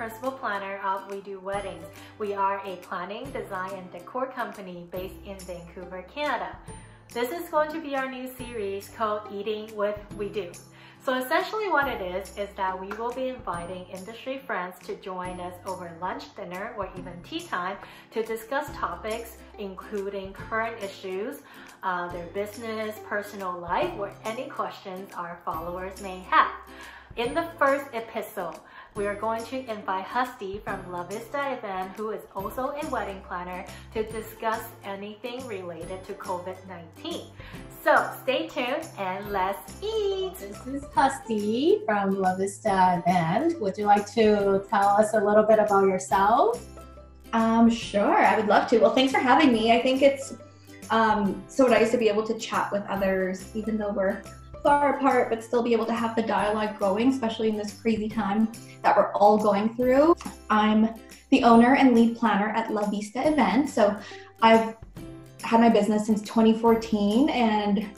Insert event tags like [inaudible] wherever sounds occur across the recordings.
principal planner of We Do Weddings. We are a planning, design, and decor company based in Vancouver, Canada. This is going to be our new series called Eating with We Do. So essentially what it is, is that we will be inviting industry friends to join us over lunch, dinner, or even tea time to discuss topics including current issues, uh, their business, personal life, or any questions our followers may have. In the first episode, we are going to invite Hasti from La Vista event, who is also a wedding planner, to discuss anything related to COVID-19. So stay tuned and let's eat. This is Hasti from La Vista event. Would you like to tell us a little bit about yourself? Um, sure, I would love to. Well, thanks for having me. I think it's um, so nice to be able to chat with others, even though we're far apart, but still be able to have the dialogue going, especially in this crazy time that we're all going through. I'm the owner and lead planner at La Vista Event. So I've had my business since 2014 and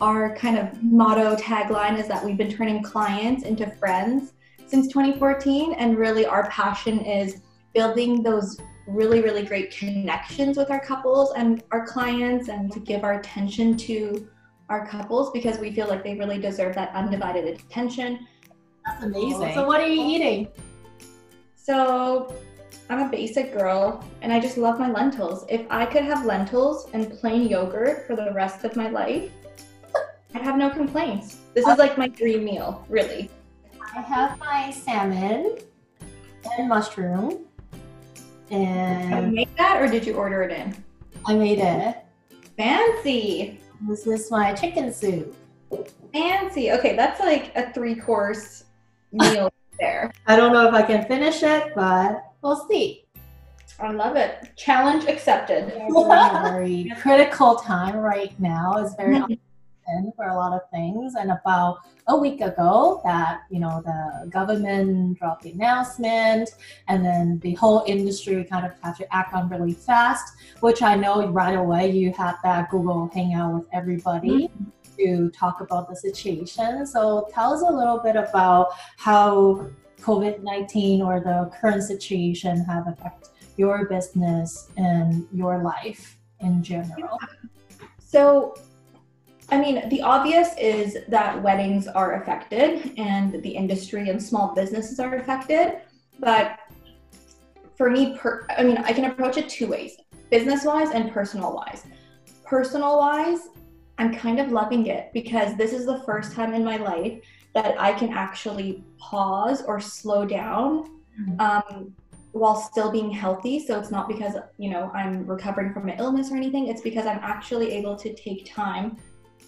our kind of motto tagline is that we've been turning clients into friends since 2014 and really our passion is building those really really great connections with our couples and our clients and to give our attention to our couples because we feel like they really deserve that undivided attention. That's amazing. So, what are you eating? So, I'm a basic girl and I just love my lentils. If I could have lentils and plain yogurt for the rest of my life, I'd have no complaints. This is like my dream meal, really. I have my salmon and mushroom. And you made that or did you order it in? I made it. Fancy. This is my chicken soup. Fancy. Okay, that's like a three course meal [laughs] there. I don't know if I can finish it, but we'll see. I love it. Challenge accepted. Very, very critical time right now. It's very [laughs] for a lot of things. And about a week ago, that you know the government dropped the announcement, and then the whole industry kind of had to act on really fast. Which I know right away you had that Google Hangout with everybody. Mm-hmm. To talk about the situation. So, tell us a little bit about how COVID 19 or the current situation have affected your business and your life in general. So, I mean, the obvious is that weddings are affected and the industry and small businesses are affected. But for me, per, I mean, I can approach it two ways business wise and personal wise. Personal wise, I'm kind of loving it because this is the first time in my life that I can actually pause or slow down mm-hmm. um, while still being healthy. So it's not because, you know, I'm recovering from an illness or anything. It's because I'm actually able to take time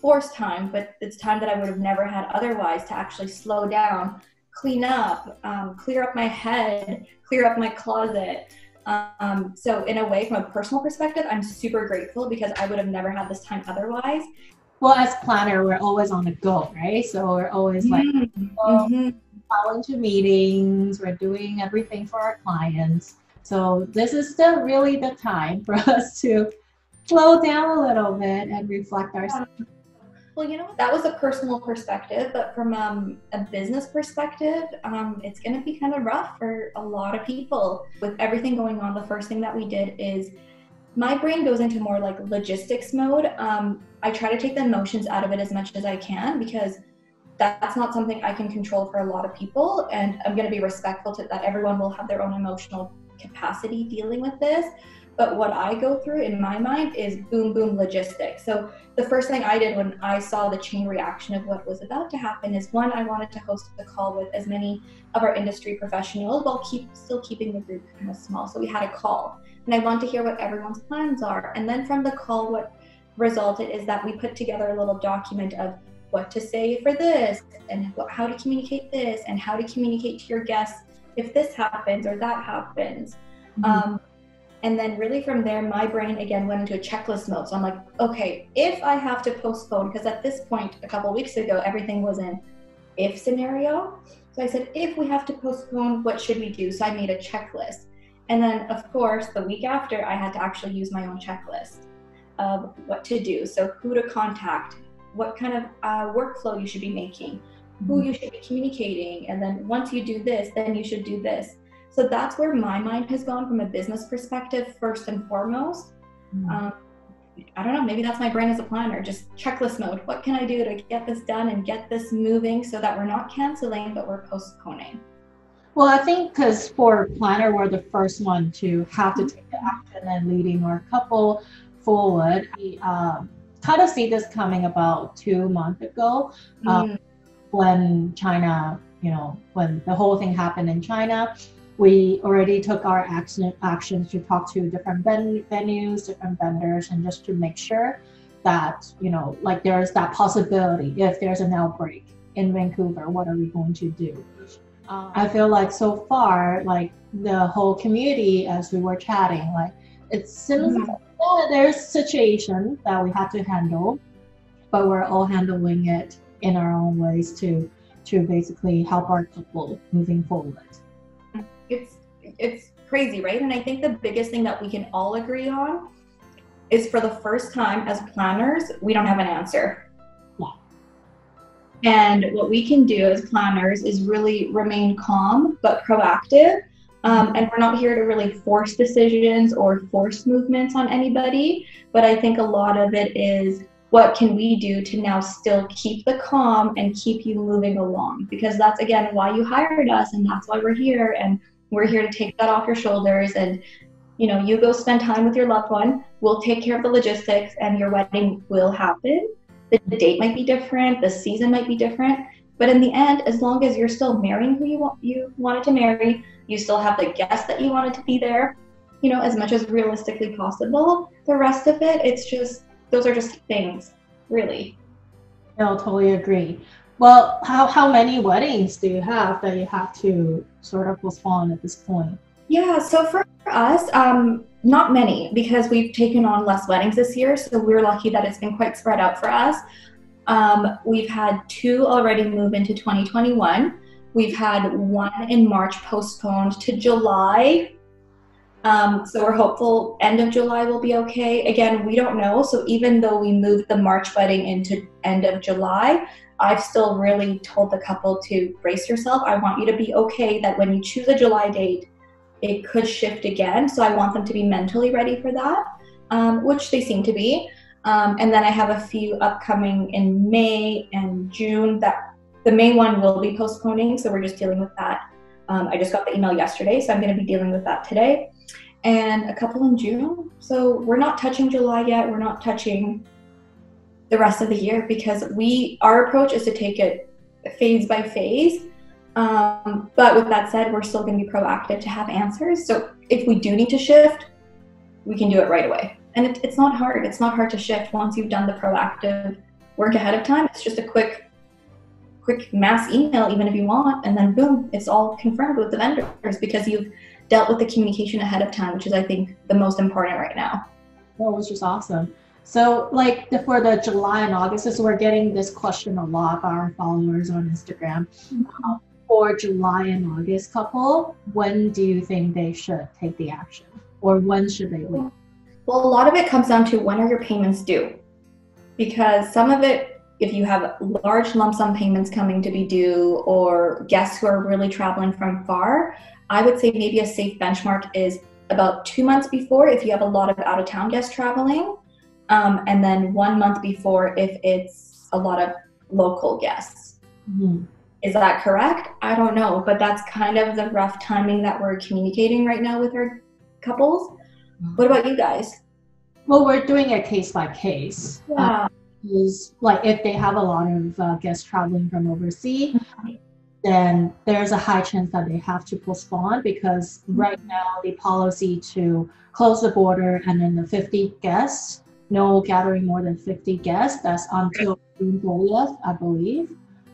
forced time, but it's time that I would have never had otherwise to actually slow down, clean up, um, clear up my head, clear up my closet. Um, so, in a way, from a personal perspective, I'm super grateful because I would have never had this time otherwise. Well, as planner, we're always on the go, right? So we're always like, mm-hmm. oh, mm-hmm. into meetings, we're doing everything for our clients. So this is still really the time for [laughs] us to slow down a little bit and reflect ourselves. Well, you know what? That was a personal perspective, but from um, a business perspective, um, it's going to be kind of rough for a lot of people. With everything going on, the first thing that we did is my brain goes into more like logistics mode. Um, I try to take the emotions out of it as much as I can because that's not something I can control for a lot of people. And I'm going to be respectful to that everyone will have their own emotional capacity dealing with this. But what I go through in my mind is boom, boom logistics. So the first thing I did when I saw the chain reaction of what was about to happen is one, I wanted to host a call with as many of our industry professionals while keep still keeping the group kind of small. So we had a call and I want to hear what everyone's plans are. And then from the call, what resulted is that we put together a little document of what to say for this and how to communicate this and how to communicate to your guests if this happens or that happens. Mm-hmm. Um, and then really from there, my brain again went into a checklist mode. So I'm like, okay, if I have to postpone, because at this point, a couple weeks ago, everything was in if scenario. So I said, if we have to postpone, what should we do? So I made a checklist. And then, of course, the week after, I had to actually use my own checklist of what to do. So, who to contact, what kind of uh, workflow you should be making, who you should be communicating. And then once you do this, then you should do this. So that's where my mind has gone from a business perspective, first and foremost. Mm-hmm. Um, I don't know, maybe that's my brain as a planner, just checklist mode. What can I do to get this done and get this moving so that we're not canceling, but we're postponing? Well, I think because for planner, we're the first one to have to take the action and leading our couple forward. We um, kind of see this coming about two months ago um, mm. when China, you know, when the whole thing happened in China. We already took our action actions to talk to different ven- venues, different vendors, and just to make sure that you know, like there's that possibility if there's an outbreak in Vancouver, what are we going to do? Um, I feel like so far, like the whole community, as we were chatting, like it seems mm-hmm. like there's situation that we have to handle, but we're all handling it in our own ways to to basically help our couple moving forward. It's it's crazy, right? And I think the biggest thing that we can all agree on is for the first time as planners, we don't have an answer Yeah. and what we can do as planners is really remain calm but proactive. Um, and we're not here to really force decisions or force movements on anybody. But I think a lot of it is what can we do to now still keep the calm and keep you moving along? Because that's again why you hired us and that's why we're here. And we're here to take that off your shoulders and you know, you go spend time with your loved one, we'll take care of the logistics and your wedding will happen the date might be different, the season might be different, but in the end, as long as you're still marrying who you want, you wanted to marry, you still have the guests that you wanted to be there, you know, as much as realistically possible. The rest of it, it's just those are just things, really. No, totally agree. Well, how how many weddings do you have that you have to sort of postpone at this point? Yeah, so for us, um, not many because we've taken on less weddings this year. So we're lucky that it's been quite spread out for us. Um, we've had two already move into 2021. We've had one in March postponed to July. Um, so we're hopeful end of July will be okay. Again, we don't know. So even though we moved the March wedding into end of July, I've still really told the couple to brace yourself. I want you to be okay that when you choose a July date, it could shift again. So I want them to be mentally ready for that, um, which they seem to be. Um, and then I have a few upcoming in May and June that the May one will be postponing. So we're just dealing with that. Um, I just got the email yesterday, so I'm going to be dealing with that today. And a couple in June. So we're not touching July yet. We're not touching the rest of the year because we our approach is to take it phase by phase um, but with that said, we're still going to be proactive to have answers. So if we do need to shift, we can do it right away. And it, it's not hard. It's not hard to shift once you've done the proactive work ahead of time. It's just a quick, quick mass email, even if you want, and then boom, it's all confirmed with the vendors because you've dealt with the communication ahead of time, which is, I think, the most important right now. That was just awesome. So, like the, for the July and August, so we're getting this question a lot by our followers on Instagram. Mm-hmm for July and August couple, when do you think they should take the action? Or when should they leave? Well, a lot of it comes down to when are your payments due? Because some of it, if you have large lump sum payments coming to be due or guests who are really traveling from far, I would say maybe a safe benchmark is about two months before if you have a lot of out of town guests traveling, um, and then one month before if it's a lot of local guests. Mm-hmm. Is that correct? I don't know, but that's kind of the rough timing that we're communicating right now with our couples. Mm-hmm. What about you guys? Well, we're doing it case by case. Yeah. Uh, is like if they have a lot of uh, guests traveling from overseas, mm-hmm. then there's a high chance that they have to postpone because mm-hmm. right now the policy to close the border and then the 50 guests, no gathering more than 50 guests. That's until June 30th, I believe.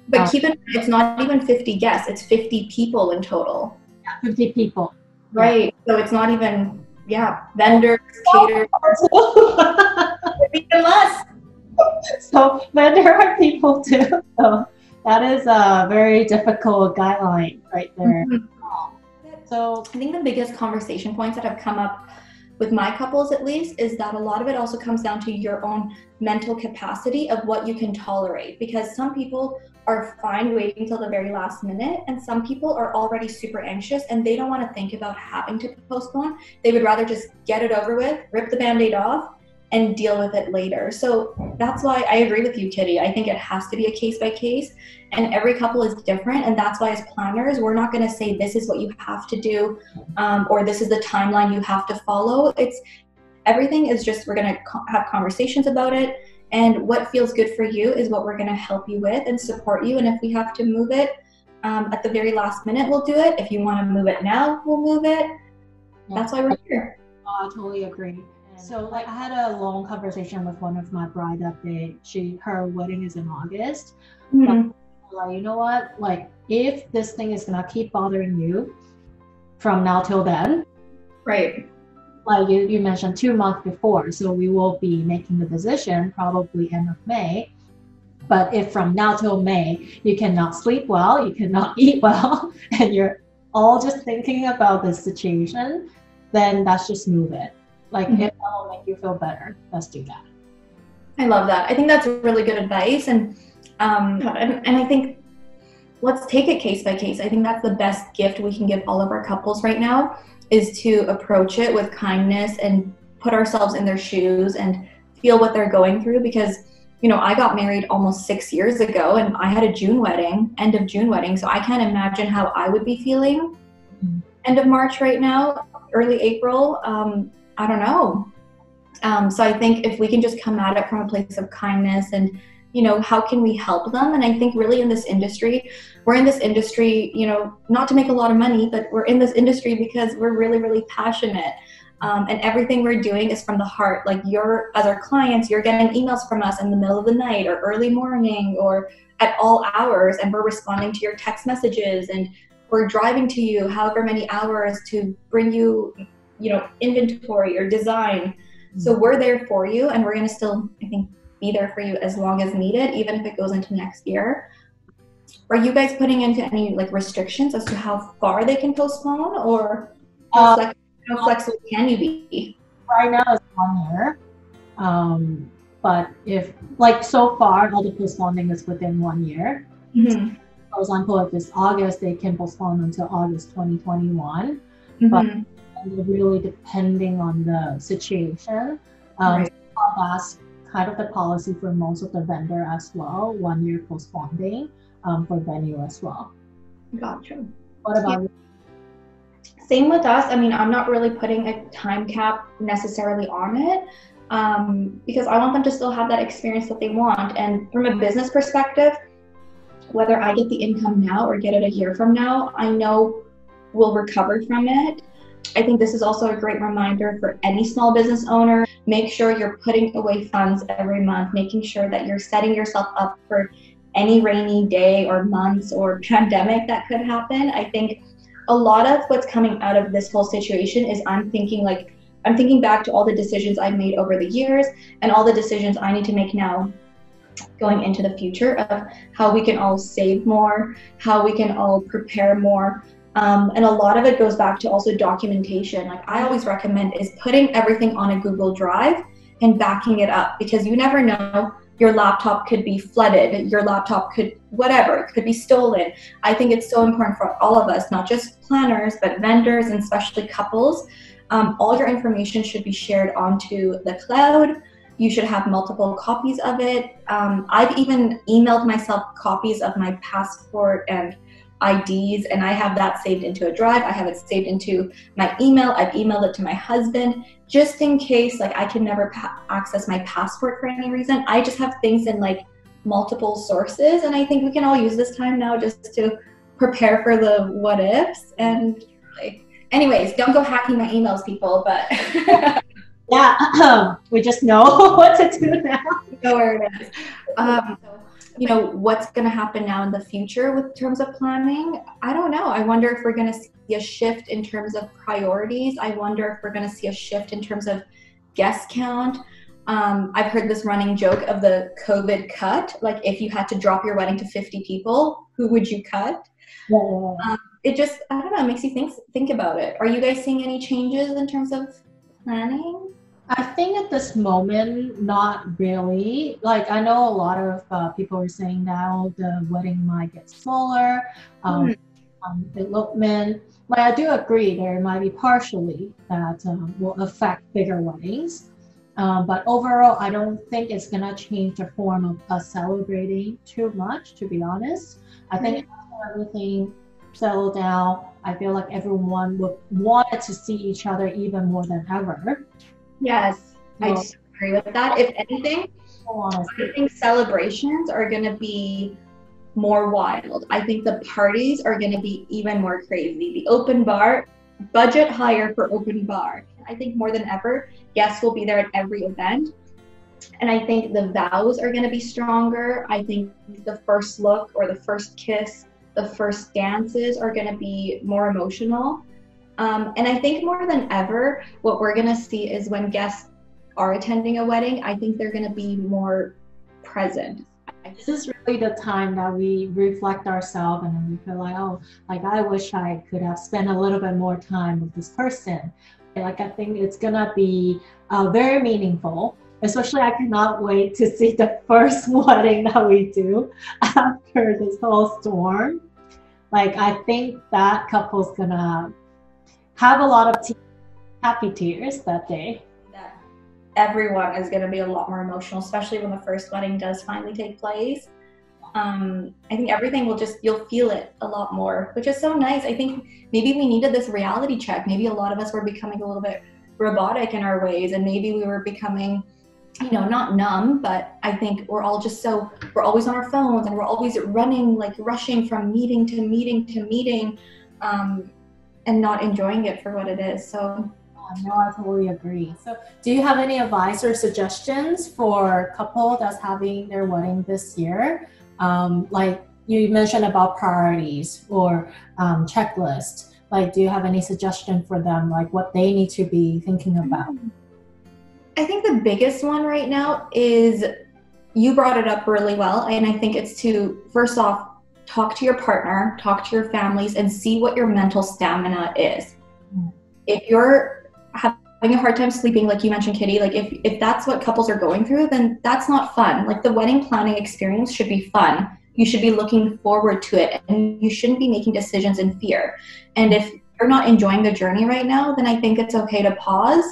But keep in mind, it's not even 50 guests, it's 50 people in total. Yeah, 50 people. Right. So it's not even, yeah, vendors, caterers. [laughs] even less. So vendor are people too. So that is a very difficult guideline right there. Mm-hmm. So I think the biggest conversation points that have come up with my couples at least, is that a lot of it also comes down to your own mental capacity of what you can tolerate. Because some people are fine waiting till the very last minute, and some people are already super anxious and they don't want to think about having to postpone. They would rather just get it over with, rip the band aid off, and deal with it later. So that's why I agree with you, Kitty. I think it has to be a case by case, and every couple is different. And that's why, as planners, we're not going to say this is what you have to do um, or this is the timeline you have to follow. It's everything is just we're going to co- have conversations about it. And what feels good for you is what we're going to help you with and support you. And if we have to move it um, at the very last minute, we'll do it. If you want to move it now, we'll move it. That's why we're here. Oh, I totally agree. So like I had a long conversation with one of my bride that day. She her wedding is in August. Mhm. Like, you know what? Like if this thing is gonna keep bothering you from now till then, Right. like you, you mentioned two months before, so we will be making the decision probably end of May. But if from now till May you cannot sleep well, you cannot [laughs] eat well, and you're all just thinking about the situation, then that's just move it. Like Mhm. if that will make you feel better, let's do that. I love that. I think that's really good advice, and um, and, and I think let's take it case by case. I think that's the best gift we can give all of our couples right now is to approach it with kindness and put ourselves in their shoes and feel what they're going through. Because you know, I got married almost six years ago, and I had a June wedding, end of June wedding. So I can't imagine how I would be feeling Mhm. end of March right now, early April. Um, I don't know. Um, so I think if we can just come at it from a place of kindness and, you know, how can we help them? And I think really in this industry, we're in this industry, you know, not to make a lot of money, but we're in this industry because we're really, really passionate. Um, and everything we're doing is from the heart. Like you're, as our clients, you're getting emails from us in the middle of the night or early morning or at all hours, and we're responding to your text messages and we're driving to you however many hours to bring you, you know, inventory or design. So we're there for you, and we're going to still, I think, be there for you as long as needed, even if it goes into next year. Are you guys putting into any like restrictions as to how far they can postpone, or how, Uh, flex- how flexible can you be? right now it's one year. Um, but if like so far all the postponing is within one year. Mhm. For example, if it's August, they can postpone until August 2021. Mhm. and really depending on the situation. Um, Right. Kind of the policy for most of the vendor as well, one year postponing um, for venue as well. Gotcha. What about Same with us. I mean, I'm not really putting a time cap necessarily on it um, because I want them to still have that experience that they want. And from a business perspective, whether I get the income now or get it a year from now, I know we'll recover from it. I think this is also a great reminder for any small business owner. Make sure you're putting away funds every month, making sure that you're setting yourself up for any rainy day or months or [laughs] pandemic that could happen. I think a lot of what's coming out of this whole situation is I'm thinking like I'm thinking back to all the decisions I've made over the years and all the decisions I need to make now going into the future of how we can all save more, how we can all prepare more. Um, and a lot of it goes back to also documentation. Like I always recommend is putting everything on a Google Drive and backing it up because you never know your laptop could be flooded, your laptop could whatever, it could be stolen. I think it's so important for all of us, not just planners, but vendors and especially couples. Um, all your information should be shared onto the cloud. You should have multiple copies of it. Um, I've even emailed myself copies of my passport and IDs, and I have that saved into a drive. I have it saved into my email. I've emailed it to my husband just in case, like, I can never pa- access my passport for any reason. I just have things in like multiple sources, and I think we can all use this time now just to prepare for the what ifs. And like, anyways, don't go hacking my emails, people. But [laughs] yeah, [clears throat] we just know [laughs] what to do now. know where it is. Um, [laughs] you know what's going to happen now in the future with terms of planning? I don't know. I wonder if we're going to see a shift in terms of priorities. I wonder if we're going to see a shift in terms of guest count. Um, i've heard this running joke of the covid cut. Like if you had to drop your wedding to 50 people who would you cut? Yeah. it just i don't know it makes you think think about it. Are you guys seeing any changes in terms of planning? I think at this moment, not really. Like I know a lot of uh, people are saying now the wedding might get smaller, um, mm. um, elopement. But I do agree there might be partially that um, will affect bigger weddings. Um, but overall, I don't think it's gonna change the form of us celebrating too much. To be honest, I think mm. everything settled down, I feel like everyone would wanted to see each other even more than ever. Yes, I agree with that. If anything, oh, I think celebrations are going to be more wild. I think the parties are going to be even more crazy. The open bar, budget higher for open bar. I think more than ever, guests will be there at every event. And I think the vows are going to be stronger. I think the first look or the first kiss, the first dances are going to be more emotional. Um, and I think more than ever, what we're going to see is when guests are attending a wedding, I think they're going to be more present. This is really the time that we reflect ourselves and we feel like, oh, like I wish I could have spent a little bit more time with this person. Like I think it's gonna be uh, very meaningful. Especially, I cannot wait to see the [laughs] first wedding that we do [laughs] after this whole storm. Like I think that couple's gonna have a lot of te- happy tears that day. Everyone is going to be a lot more emotional, especially when the first wedding does finally take place. Um, I think everything will just you'll feel it a lot more, which is so nice. I think maybe we needed this reality check. Maybe a lot of us were becoming a little bit robotic in our ways, and maybe we were becoming you know not numb but i think we're all just so we're always on our phones and we're always running like rushing from meeting to meeting to meeting um, and not enjoying it for what it is. So no, I totally agree. So, do you have any advice or suggestions for a couple that's having their wedding this year? Um, like you mentioned about priorities or um, checklist. Like, do you have any suggestion for them, like what they need to be thinking about? I think the biggest one right now is you brought it up really well, and I think it's to first off talk to your partner, talk to your families, and see what your mental stamina is. If you're having a hard time sleeping, like you mentioned, Kitty, like if, if that's what couples are going through, then that's not fun. Like the wedding planning experience should be fun. You should be looking forward to it, and you shouldn't be making decisions in fear. And if you're not enjoying the journey right now, then I think it's okay to pause.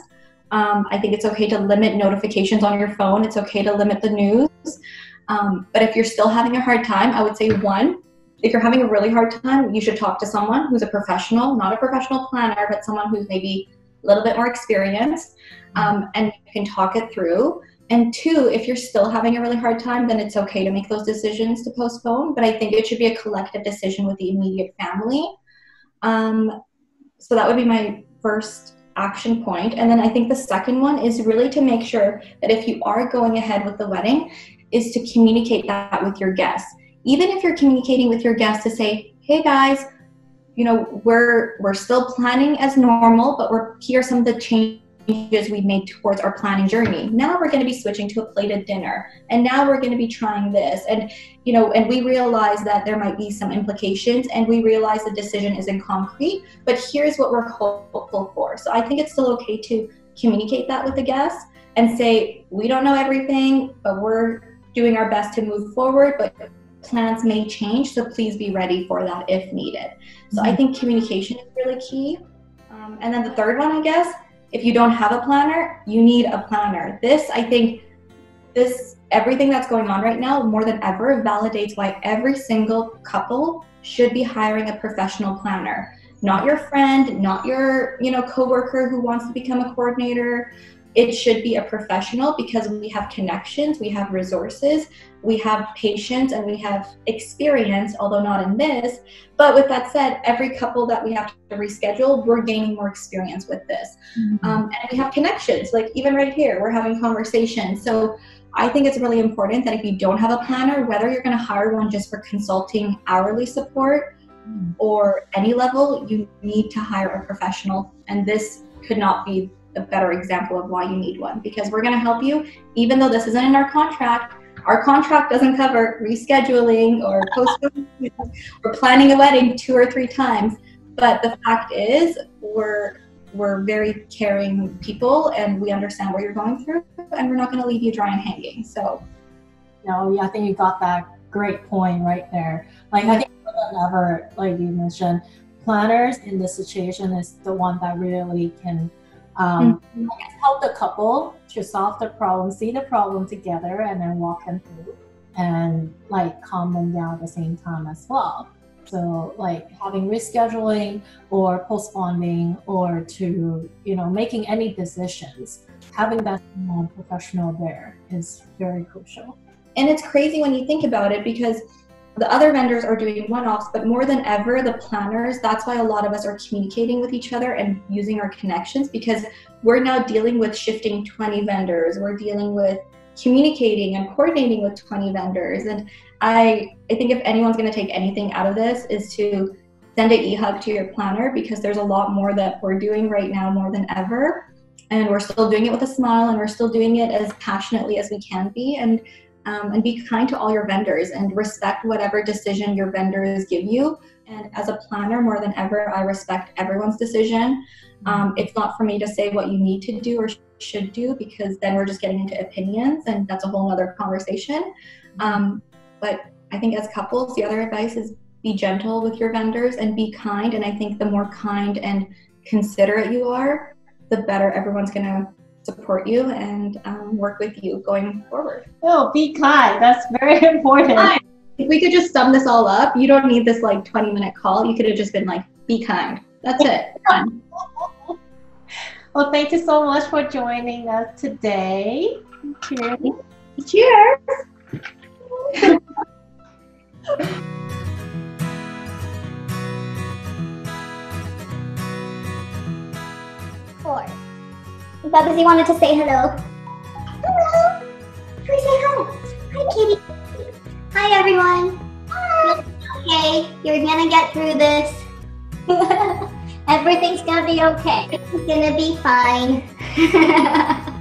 Um, I think it's okay to limit notifications on your phone. It's okay to limit the news. Um, but if you're still having a hard time, I would say one, if you're having a really hard time, you should talk to someone who's a professional, not a professional planner, but someone who's maybe a little bit more experienced, um, and you can talk it through. And two, if you're still having a really hard time, then it's okay to make those decisions to postpone. But I think it should be a collective decision with the immediate family. Um, so that would be my first action point. And then I think the second one is really to make sure that if you are going ahead with the wedding, is to communicate that with your guests even if you're communicating with your guests to say, hey guys, you know, we're we're still planning as normal, but we're here are some of the changes we've made towards our planning journey. Now we're going to be switching to a plated dinner, and now we're going to be trying this, and you know, and we realize that there might be some implications, and we realize the decision isn't concrete, but here's what we're hopeful for. So I think it's still okay to communicate that with the guests and say, we don't know everything, but we're doing our best to move forward, but plans may change, so please be ready for that if needed. So I mm-hmm. think communication is really key. Um, and then the third one, I guess, if you don't have a planner, you need a planner. This, I think, this everything that's going on right now more than ever validates why every single couple should be hiring a professional planner not your friend not your you know coworker who wants to become a coordinator it should be a professional because we have connections, we have resources, we have patience, and we have experience, although not in this. But with that said, every couple that we have to reschedule, we're gaining more experience with this. Mm-hmm. Um, and we have connections, like even right here, we're having conversations. So I think it's really important that if you don't have a planner, whether you're going to hire one just for consulting hourly support mm-hmm. or any level, you need to hire a professional. And this could not be a better example of why you need one because we're going to help you even though this isn't in our contract our contract doesn't cover rescheduling or postponing or planning a wedding two or three times but the fact is we're we're very caring people and we understand what you're going through and we're not going to leave you dry and hanging. So, no, yeah, I think you got that great point right there. Like, I think more ever, like you mentioned, planners in this situation is the one that really can um, mm-hmm. help the couple to solve the problem, see the problem together, and then walk them through and like calm them down at the same time as well. So like having rescheduling or postponing or to, you know, making any decisions, having that professional there is very crucial. And it's crazy when you think about it because the other vendors are doing one-offs, but more than ever, the planners, that's why a lot of us are communicating with each other and using our connections because we're now dealing with shifting 20 vendors. We're dealing with communicating and coordinating with 20 vendors. And I, I think if anyone's going to take anything out of this is to send an e-hug to your planner because there's a lot more that we're doing right now more than ever. And we're still doing it with a smile and we're still doing it as passionately as we can be. And um, and be kind to all your vendors and respect whatever decision your vendors give you. And as a planner, more than ever, I respect everyone's decision. Um, it's not for me to say what you need to do or should do because then we're just getting into opinions and that's a whole other conversation. Um, but I think as couples, the other advice is be gentle with your vendors and be kind. And I think the more kind and considerate you are, the better everyone's going to support you and um, work with you going forward. Oh, be kind. That's very [laughs] important. If we could just sum this all up, you don't need this like 20 minute call. You could have just been like, be kind. That's it. [laughs] well, thank you so much for joining us today. Cheers. Cheers. [laughs] Four. Bubsy wanted to say hello. Hello. Can say hi? Hi, Kitty. Hi, everyone. Hi. Okay, you're gonna get through this. [laughs] Everything's gonna be okay. It's gonna be fine. [laughs]